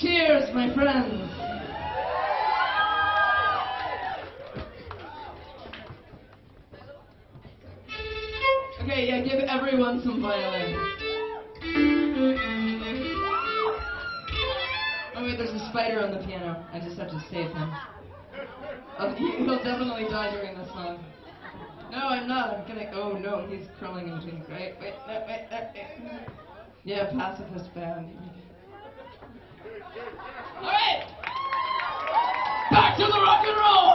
Cheers, my friends. Okay, yeah, give everyone some violin. Oh wait, there's a spider on the piano. I just have to save him. Oh, he, he'll definitely die during this song. No, I'm not. I'm gonna. Oh no, he's crawling in between. Wait, wait, wait, wait, wait. Yeah, pacifist band. To the rock and roll.